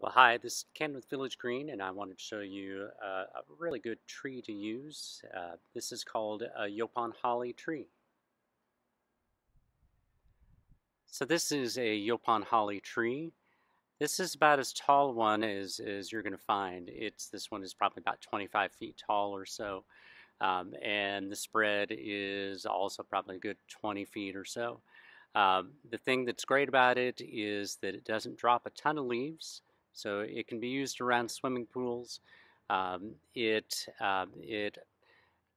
Well, hi, this is Ken with Village Green, and I wanted to show you uh, a really good tree to use. Uh, this is called a Yaupon Holly tree. So this is a Yaupon Holly tree. This is about as tall one as, as you're going to find. It's This one is probably about 25 feet tall or so, um, and the spread is also probably a good 20 feet or so. Um, the thing that's great about it is that it doesn't drop a ton of leaves. So it can be used around swimming pools. Um, it, uh, it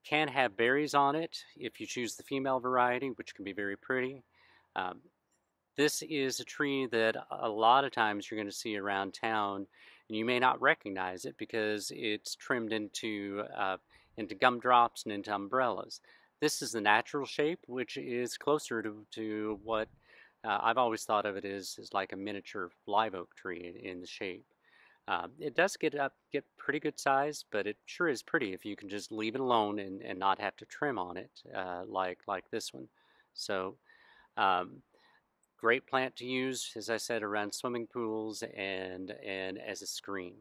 can have berries on it if you choose the female variety, which can be very pretty. Um, this is a tree that a lot of times you're going to see around town, and you may not recognize it because it's trimmed into, uh, into gumdrops and into umbrellas. This is the natural shape, which is closer to, to what uh, I've always thought of it as, as like a miniature live oak tree in, in the shape. Um, it does get up, get pretty good size, but it sure is pretty if you can just leave it alone and, and not have to trim on it uh, like like this one. So, um, great plant to use, as I said, around swimming pools and and as a screen.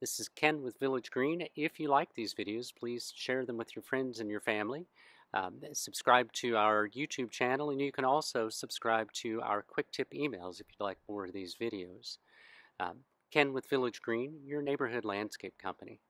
This is Ken with Village Green. If you like these videos, please share them with your friends and your family. Um, subscribe to our YouTube channel, and you can also subscribe to our quick tip emails if you'd like more of these videos. Um, Ken with Village Green, your neighborhood landscape company.